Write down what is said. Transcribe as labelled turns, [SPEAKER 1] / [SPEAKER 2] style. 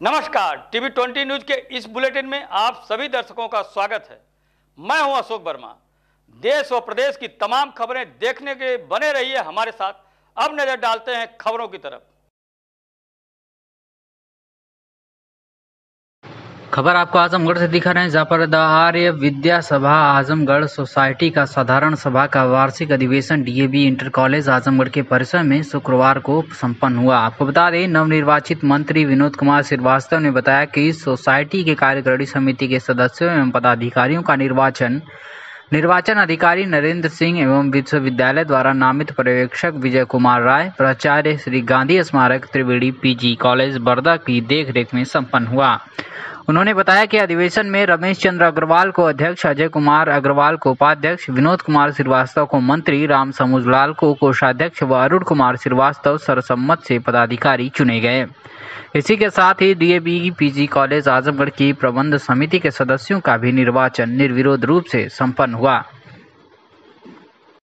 [SPEAKER 1] नमस्कार, TV twenty news के इस बुलेटिन में आप सभी दर्शकों का स्वागत है। मैं हूँ अशोक वर्मा। देश और प्रदेश की तमाम खबरें देखने के बने रहिए हमारे साथ। अब नज़र डालते हैं खबरों की तरफ़।
[SPEAKER 2] खबर आपको आजमगढ़ से दिखा रहे हैं, जहाँ पर द आर्य विद्या सभा, आजमगढ़ सोसाइटी का साधारण सभा का वार्षिक अधिवेशन डीएबी इंटर कॉलेज आजमगढ़ के परिसर में शुक्रवार को संपन्न हुआ। आपको बता दें, नवनिर्वाचित मंत्री विनोद कुमार श्रीवास्तव ने बताया कि सोसाइटी के कार्यकारिणी समिति के सदस्यों एवं पदाधिकारियों का निर्वाचन निर्वाचन अधिकारी नरेंद्र सिंह एवं विश्वविद्यालय द्वारा नामित पर्यवेक्षक विजय कुमार राय, प्राचार्य श्री गांधी स्मारक, त्रिवेणी पीजी कॉलेज बर्दा की देखरेख में संपन्न हुआ। उन्होंने बताया कि अधिवेशन में रमेश चंद्र अग्रवाल को अध्यक्ष, अजय कुमार अग्रवाल को उपाध्यक्ष, विनोद कुमार श्रीवास्तव को मंत्री, राम समुजलाल को कोषाध्यक्ष व अरुण कुमार श्रीवास्तव सरसम्मत से पदाधिकारी चुने गए। इसी के साथ ही डीएबी पीजी कॉलेज आजमगढ़ की प्रबंध समिति के सदस्यों का भी निर्वाचन निर्विरोध रूप से संपन्न हुआ।